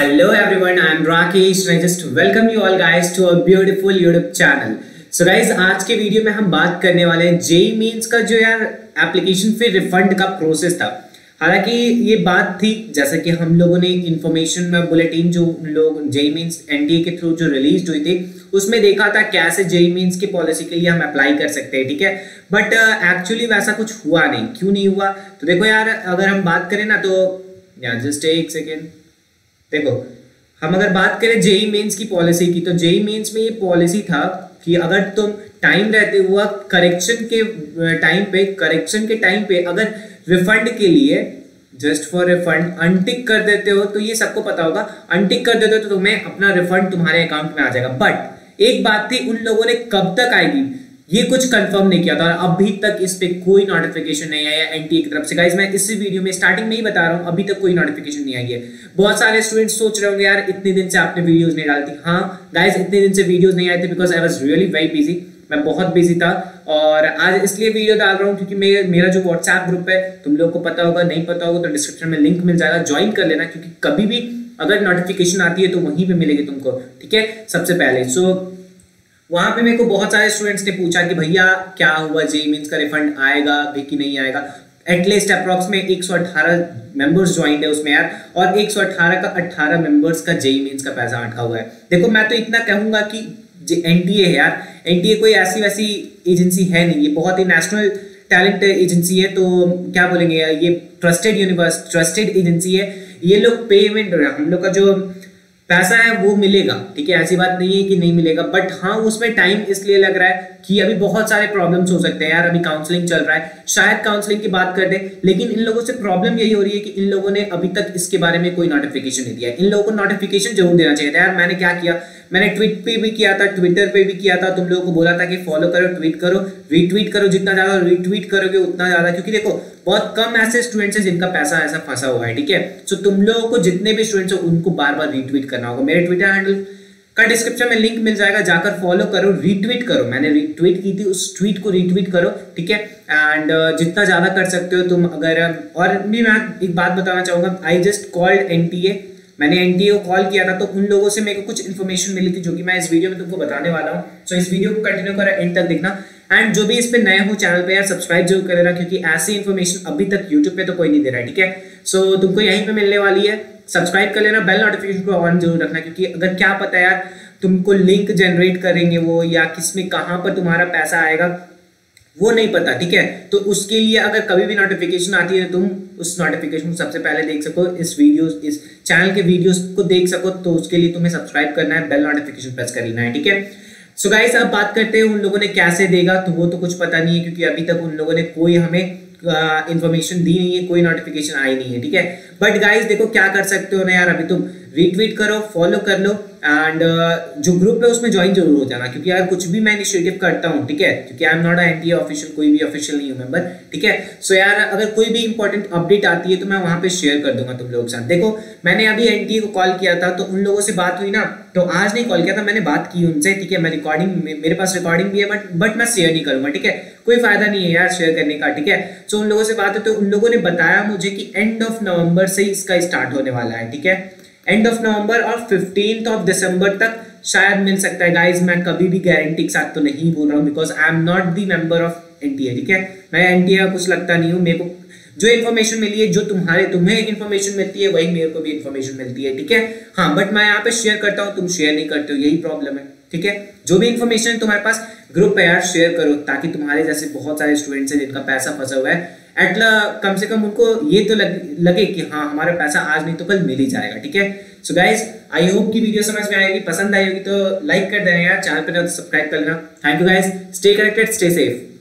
Hello everyone, I am Rakesh. And I just welcome you all guys to a beautiful YouTube channel. So guys, आज के video में हम बात करने वाले हैं जेई मीन्स का जो यार एप्लीकेशन फिर रिफंड का प्रोसेस था। हालाँकि ये बात थी जैसा कि हम लोगों ने इंफॉर्मेशन में बुलेटिन जो लोग जेई मीन्स एनडीए के थ्रू जो रिलीज़ हुई थी उसमें देखा था कैसे जेई मीन्स की पॉलिसी के लिए हम अप्लाई कर सकते हैं ठीक है? बट एक्चुअली uh, वैसा कुछ हुआ नहीं। क्यों नहीं हुआ? तो देखो यार अगर हम बात करें ना तो यार जस्ट एक सेकेंड देखो, हम अगर बात करें जेई मेंस की पॉलिसी की तो जेई मेंस में ये पॉलिसी था कि अगर तुम टाइम रहते हुआ करेक्शन के टाइम पे करेक्शन के टाइम पे अगर रिफंड के लिए जस्ट फॉर रिफंड अनटिक कर देते हो तो ये सबको पता होगा अनटिक कर देते हो तो तुम्हें अपना रिफंड तुम्हारे अकाउंट में आ जाएगा। बट एक बात थी, उन लोगों ने कब तक आएगी? ये कुछ कंफर्म नहीं किया था। अभी तक इस पे कोई नोटिफिकेशन नहीं आया एनटीए की तरफ़ से। गाइज़ मैं इसी वीडियो में स्टार्टिंग में ही बता रहा हूँ अभी तक कोई नोटिफिकेशन नहीं आई है। बहुत सारे स्टूडेंट्स सोच रहे होंगे यार इतने दिन से आपने वीडियोस नहीं डालती हाँ गाइज़ इतने दिन से वीडियोस नहीं आए थे because I was really very busy मैं बहुत बिज़ी था और आज इसलिए वीडियो डाल रहा हूँ क्योंकि मेरे मेरा जो व्हाट्सएप ग्रुप है तुम लोग को पता होगा नहीं पता होगा तो डिस्क्रिप्शन में लिंक मिल जाएगा। ज्वाइन कर लेना क्योंकि कभी भी अगर नोटिफिकेशन आती है तो वहीं पे मिलेगी तुमको। ठीक है? सबसे पहले। सो so, वहाँ पे मेरे को बहुत सारे स्टूडेंट्स ने पूछा कि भैया, क्या हुआ जे? मीन्स का रिफंड आएगा भी कि नहीं आएगा? एटलीस्ट अप्रॉक्स में 118 मेंबर्स ज्वाइंट है उसमें यार, और 118 का 18 मेंबर्स का जेई मीन्स का पैसा अटका हुआ है। देखो, मैं तो इतना कहूँगा कि एनटीए है यार। एनटीए कोई ऐसी वैसी एजेंसी है नहीं। ये बहुत ही नेशनल टैलेंट एजेंसी है तो क्या बोलेंगे यार? ये ट्रस्टेड यूनिवर्स ट्रस्टेड एजेंसी है। ये लोग पेमेंट हम लोग का जो पैसा है, वो मिलेगा, ठीक है? ऐसी बात नहीं है कि नहीं मिलेगा बट हाँ उसमें टाइम इसलिए लग रहा है कि अभी बहुत सारे प्रॉब्लम्स हो सकते हैं यार, अभी काउंसलिंग चल रहा है। शायद काउंसलिंग की बात कर दे, लेकिन इन लोगों से प्रॉब्लम यही हो रही है कि इन लोगों ने अभी तक इसके बारे में कोई नोटिफिकेशन नहीं दिया इन लोगों को नोटिफिकेशन ज़रूर देना चाहिए था। यार, मैंने क्या किया? मैंने ट्वीट पे भी किया था ट्विटर पे भी किया था, तुम लोगों को बोला था कि फॉलो करो ट्वीट करो रीट्वीट करो जितना ज़्यादा रीट्वीट करोगे उतना ज़्यादा, क्योंकि देखो बहुत कम ऐसे स्टूडेंट्स हैं जिनका पैसा ऐसा फंसा हुआ है ठीक है? सो तुम लोगों को जितने भी स्टूडेंट्स हो उनको बार बार रीट्वीट करना होगा। मेरे ट्विटर हैंडल का डिस्क्रिप्शन में लिंक मिल जाएगा जाकर फॉलो करो रीट्वीट करो। मैंने रीट्वीट की थी उस ट्वीट को रीट्वीट करो ठीक है? एंड uh, जितना ज़्यादा कर सकते हो तुम अगर और भी मैं एक बात बताना चाहूँगा आई जस्ट कॉल्ड एनटीए मैंने एनटीए को कॉल किया था तो उन लोगों से मेरे को कुछ इन्फॉर्मेशन मिली थी जो कि मैं इस वीडियो में तुमको बताने वाला हूँ। सो so, इस वीडियो को कंटिन्यू करो एंड तक देखना। एंड जो भी इस पे नए हो चैनल पे यार सब्सक्राइब ज़रूर कर लेना क्योंकि ऐसी इन्फॉर्मेशन अभी तक यूट्यूब पे तो कोई नहीं दे रहा है ठीक है? सो so, तुमको यहीं पे मिलने वाली है। सब्सक्राइब कर लेना बेल नोटिफिकेशन को ऑन ज़रूर रखना क्योंकि अगर क्या पता यार तुमको लिंक जनरेट करेंगे वो या किसमें कहाँ पर तुम्हारा पैसा आएगा वो नहीं पता ठीक है? तो उसके लिए अगर कभी भी नोटिफिकेशन आती है तुम उस नोटिफिकेशन को सबसे पहले देख सको इस वीडियो इस चैनल के वीडियोस को देख सको तो उसके लिए तुम्हें सब्सक्राइब करना है बेल नोटिफिकेशन प्रेस कर लेना है ठीक है? सो गाइस अब बात करते हैं उन लोगों ने कैसे देगा तो वो तो कुछ पता नहीं है, क्योंकि अभी तक उन लोगों ने कोई हमें इन्फॉर्मेशन दी नहीं है, कोई नोटिफिकेशन आई नहीं है, ठीक है? बट गाइस देखो क्या कर सकते हो ना यार, अभी तुम रीट्वीट करो फॉलो कर लो एंड uh, जो ग्रुप है उसमें ज्वाइन ज़रूर हो जाना क्योंकि यार कुछ भी मैं इनिशिएटिव करता हूँ ठीक है? क्योंकि I am not anti official कोई भी ऑफिशियल नहीं हूँ मेंबर ठीक है? सो so, यार अगर कोई भी इंपॉर्टेंट अपडेट आती है तो मैं वहाँ पे शेयर कर दूँगा तुम लोगों के साथ। देखो मैंने अभी एनटीए को कॉल किया था तो उन लोगों से बात हुई ना तो आज नहीं कॉल किया था मैंने बात की उनसे ठीक है? मैं रिकॉर्डिंग मेरे पास रिकॉर्डिंग भी है बट बट मैं शेयर नहीं करूँगा ठीक है? कोई फ़ायदा नहीं है यार शेयर करने का ठीक है? सो उन लोगों से बात है तो उन लोगों ने बताया मुझे कि एंड ऑफ़ नवंबर से इसका स्टार्ट होने वाला है ठीक है? एंड ऑफ़ नवंबर और फिफ्टीन ऑफ़ दिसंबर तक शायद मिल सकता है। गाइज़ मैं कभी भी गारंटी के साथ तो नहीं बोल रहा हूँ because I am not the member of NTA ठीक है? मैं एनटीए का कुछ लगता नहीं हूँ। मेरे को जो इन्फॉर्मेशन मिली है, जो तुम्हारे, तुम्हें इन्फॉर्मेशन मिलती है, वही मेरे को भी इन्फॉर्मेशन मिलती है, ठीक है? हाँ बट मैं यहाँ पे शेयर करता हूँ, तुम शेयर नहीं करते हो, यही प्रॉब्लम है, ठीक है? जो भी इन्फॉर्मेशन तुम्हारे पास ग्रुप पे यार शेयर करो ताकि तुम्हारे जैसे बहुत सारे स्टूडेंट्स हैं जिनका पैसा फंसा हुआ है। एट कम से कम उनको ये तो लग, लगे कि हाँ हमारा पैसा आज नहीं तो कल मिल ही जाएगा ठीक है? सो गाइज़ आई होप की वीडियो समझ में आएगी पसंद आएगी तो लाइक कर देना यार चैनल पर सब्सक्राइब कर लेना। Thank you guys stay connected stay safe